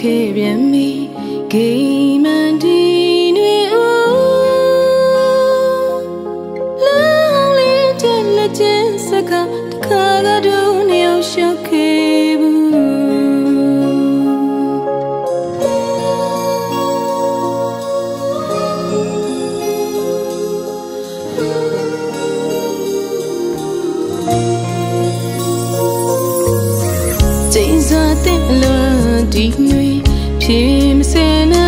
ခဲ့ပြန်ပြီဂိမ်းမှန်ဒီနွေဦးလောင်းလေးတဲ့လက်ချင်းစကားတခါကတော့ ချိန်စားတဲ့လွန်ဒီမျိုးဖြင်းမစင်နာ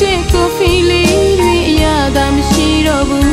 တဲ့ coffee လေးတွေအရသာမရှိတော့ဘူး